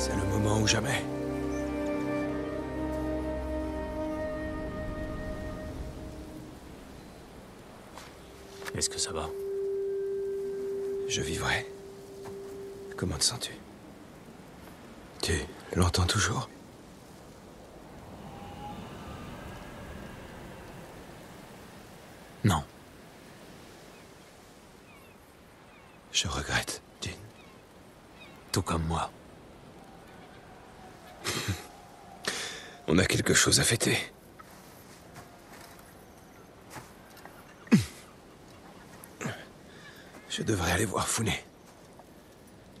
C'est le moment ou jamais. Est-ce que ça va? Je vivrai. Comment te sens-tu? Tu l'entends toujours? Non. Je regrette, Jean. Tout comme moi. On a quelque chose à fêter. Je devrais aller voir Founé.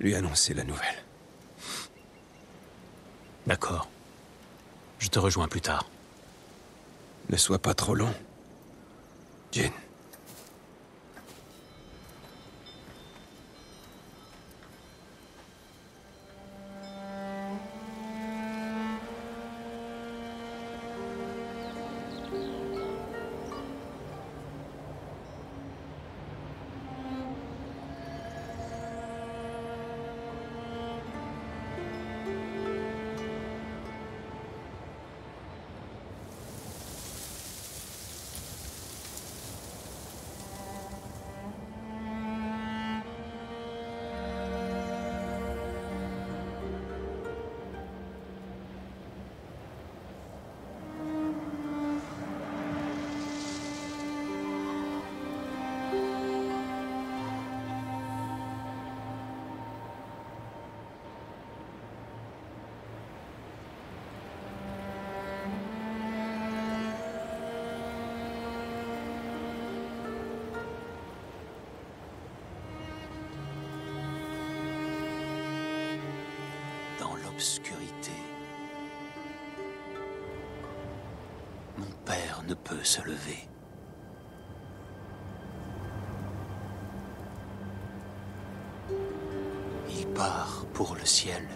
Lui annoncer la nouvelle. D'accord. Je te rejoins plus tard. Ne sois pas trop long. Mon père ne peut se lever. Il part pour le ciel.